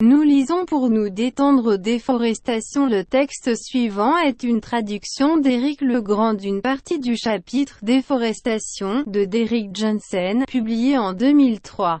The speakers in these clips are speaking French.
Nous lisons pour nous détendre déforestation Le texte suivant est une traduction d'Éric Legrand d'une partie du chapitre Déforestation de Derrick Jensen, publié en 2003.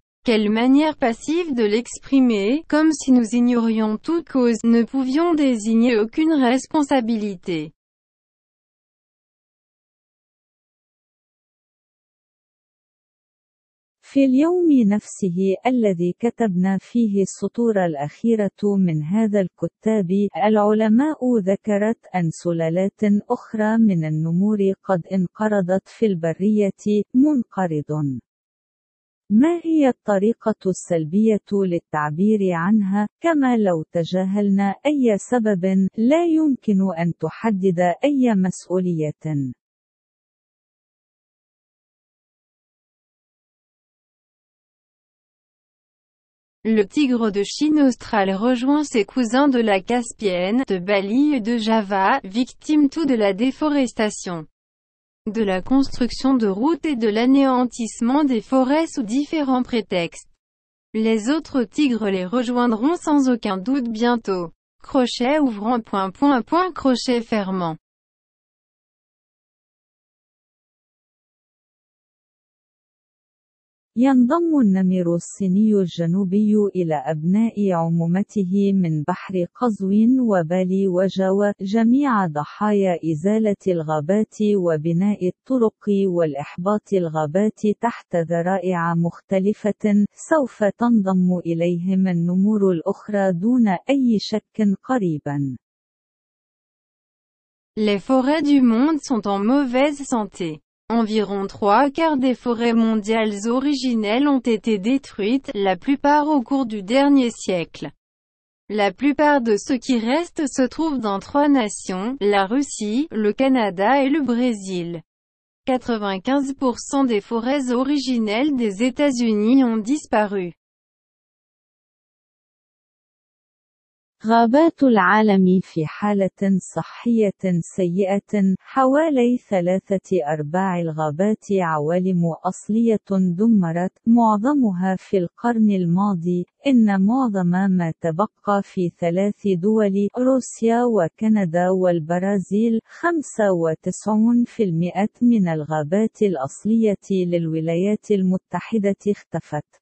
Quelle manière passive de l'exprimer, comme si nous ignorions toute cause, ne pouvions désigner aucune responsabilité. في اليوم نفسه الذي كتبنا فيه السطور الأخيرة من هذا الكتاب، العلماء ذكرت أن سلالات أخرى من النمور قد انقرضت في البرية، منقرض. ما هي الطريقة السلبية للتعبير عنها، كما لو تجاهلنا أي سبب، لا يمكن أن تحدد أي مسؤولية. Le tigre de Chine australe rejoint ses cousins de la Caspienne, de Bali et de Java, victimes tout de la déforestation de la construction de routes et de l'anéantissement des forêts sous différents prétextes. Les autres tigres les rejoindront sans aucun doute bientôt. Crochet ouvrant point point point crochet fermant. ينضم النمر الصيني الجنوبي إلى أبناء عمومته من بحر قزوين وبالي وجاوا جميع ضحايا إزالة الغابات وبناء الطرق والإحباط الغابات تحت ذرائع مختلفة سوف تنضم إليهم النمور الأخرى دون أي شك قريبا. Les forêts du monde sont en mauvaise santé. Environ trois quarts des forêts mondiales originelles ont été détruites, la plupart au cours du dernier siècle. La plupart de ceux qui restent se trouvent dans trois nations, la Russie, le Canada et le Brésil. 95% des forêts originelles des États-Unis ont disparu. غابات العالم في حالة صحية سيئة، حوالي ثلاثة أرباع الغابات عوالم أصلية دمرت، معظمها في القرن الماضي، إن معظم ما تبقى في ثلاث دول، روسيا وكندا والبرازيل، 95% من الغابات الأصلية للولايات المتحدة اختفت.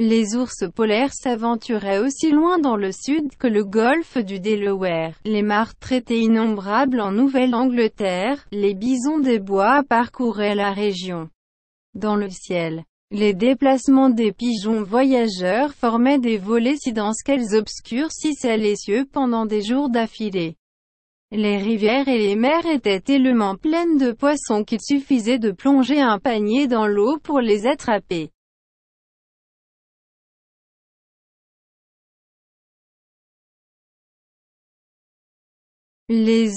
Les ours polaires s'aventuraient aussi loin dans le sud que le golfe du Delaware. Les martres étaient innombrables en Nouvelle-Angleterre, les bisons des bois parcouraient la région. Dans le ciel, les déplacements des pigeons voyageurs formaient des volets si denses qu'elles obscurcissaient les cieux pendant des jours d'affilée. Les rivières et les mers étaient tellement pleines de poissons qu'il suffisait de plonger un panier dans l'eau pour les attraper. Les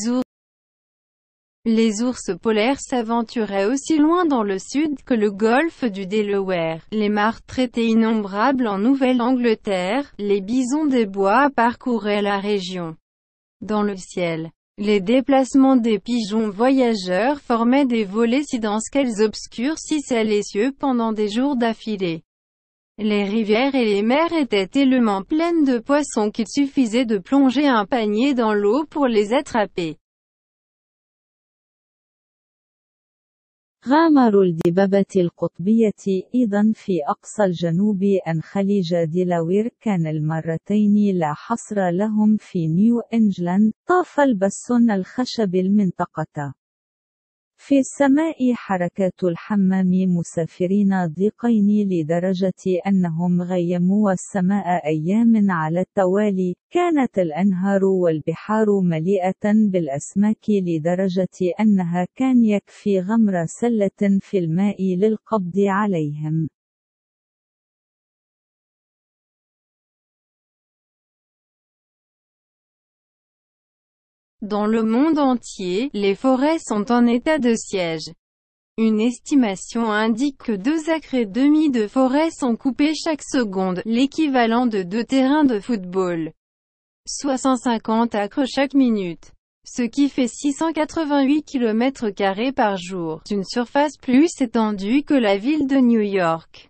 ours polaires s'aventuraient aussi loin dans le sud que le golfe du Delaware. Les martres étaient innombrables en Nouvelle-Angleterre, les bisons des bois parcouraient la région. Dans le ciel, les déplacements des pigeons voyageurs formaient des volets si denses qu'elles obscurcissaient les cieux pendant des jours d'affilée. Les rivières et les mers étaient tellement pleines de poissons qu'il suffisait de plonger un panier dans l'eau pour les attraper. غامر الدببة القطبية أيضا في أقصى الجنوب أن خليج ديلاوير كان المرتين لا حصر لهم في نيو إنجلاند طاف البسون الخشب المنطقة في السماء حركات الحمام مسافرين ضيقين لدرجة أنهم غيموا السماء أيام على التوالي كانت الأنهار والبحار مليئة بالأسماك لدرجة أنها كان يكفي غمر سلة في الماء للقبض عليهم. Dans le monde entier, les forêts sont en état de siège. Une estimation indique que deux acres et demi de forêt sont coupés chaque seconde, l'équivalent de deux terrains de football. Soit 150 acres chaque minute. Ce qui fait 688 km par jour, une surface plus étendue que la ville de New York.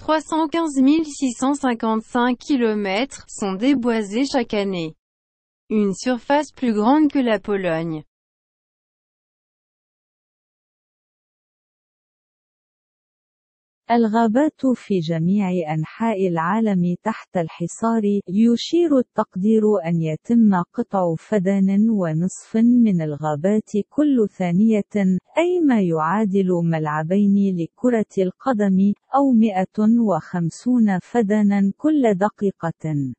315 655 km sont déboisés chaque année une surface plus grande que la Pologne. الغابات في جميع أنحاء العالم تحت الحصار يشير التقدير أن يتم قطع فدان ونصف من الغابات كل ثانية أي ما يعادل ملعبين لكرة القدم أو 150 فدانا كل دقيقة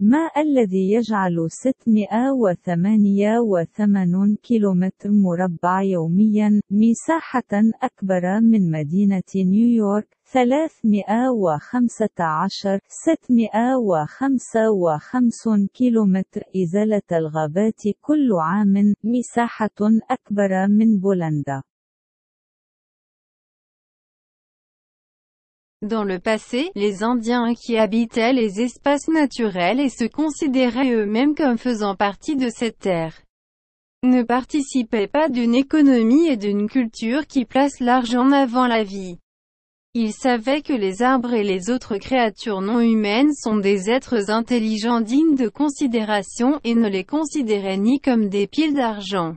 ما الذي يجعل 688 كيلومتر مربع يوميا مساحة أكبر من مدينة نيويورك؟ 315 655 كيلومتر إزالة الغابات كل عام مساحة أكبر من بولندا. Dans le passé, les Indiens qui habitaient les espaces naturels et se considéraient eux-mêmes comme faisant partie de cette terre ne participaient pas d'une économie et d'une culture qui place l'argent avant la vie. Ils savaient que les arbres et les autres créatures non humaines sont des êtres intelligents dignes de considération et ne les considéraient ni comme des piles d'argent,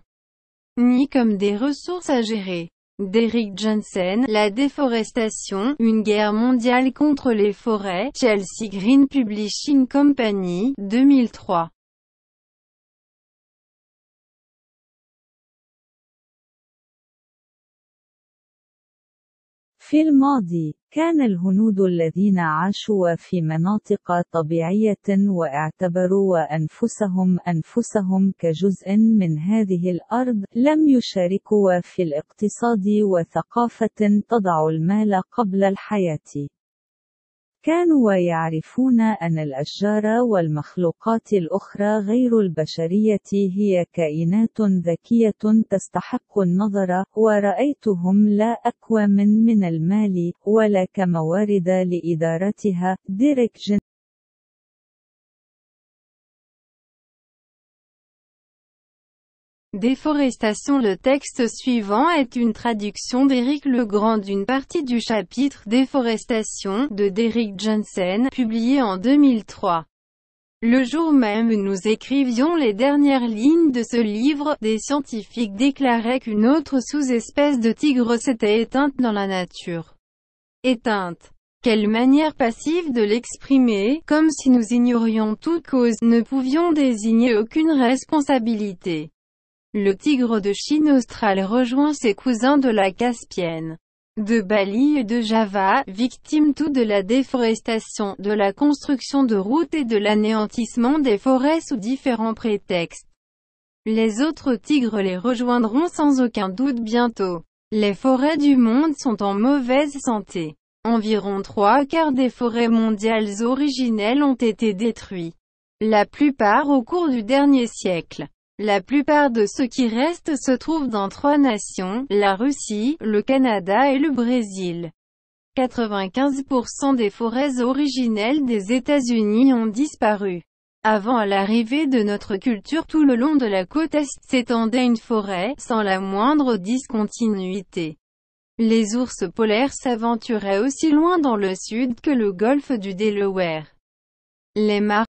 ni comme des ressources à gérer. Derrick Johnson, La déforestation, une guerre mondiale contre les forêts, Chelsea Green Publishing Company, 2003. في الماضي كان الهنود الذين عاشوا في مناطق طبيعية واعتبروا أنفسهم أنفسهم كجزء من هذه الأرض لم يشاركوا في الاقتصاد وثقافة تضع المال قبل الحياة. كانوا يعرفون أن الأشجار والمخلوقات الأخرى غير البشرية هي كائنات ذكية تستحق النظر، ورأيتهم لا أكوام من المال، ولا كموارد لإدارتها. ديريك Déforestation Le texte suivant est une traduction d'Éric Legrand d'une partie du chapitre Déforestation de Derrick Johnson, publié en 2003. Le jour même où nous écrivions les dernières lignes de ce livre, des scientifiques déclaraient qu'une autre sous-espèce de tigre s'était éteinte dans la nature. Éteinte. Quelle manière passive de l'exprimer, comme si nous ignorions toute cause, ne pouvions désigner aucune responsabilité. Le tigre de Chine australe rejoint ses cousins de la Caspienne, de Bali et de Java, victimes tout de la déforestation, de la construction de routes et de l'anéantissement des forêts sous différents prétextes. Les autres tigres les rejoindront sans aucun doute bientôt. Les forêts du monde sont en mauvaise santé. Environ trois quarts des forêts mondiales originelles ont été détruits. La plupart au cours du dernier siècle. La plupart de ceux qui restent se trouvent dans trois nations, la Russie, le Canada et le Brésil. 95% des forêts originelles des États-Unis ont disparu. Avant l'arrivée de notre culture tout le long de la côte Est s'étendait une forêt, sans la moindre discontinuité. Les ours polaires s'aventuraient aussi loin dans le sud que le golfe du Delaware. Les